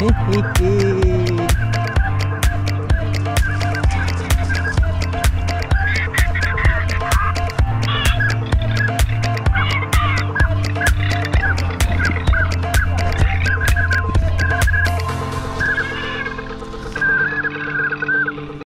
hey, hey.